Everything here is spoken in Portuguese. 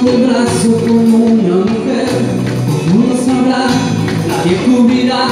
Dando o brazo como una mujer Como no sabrá, nadie cubrirá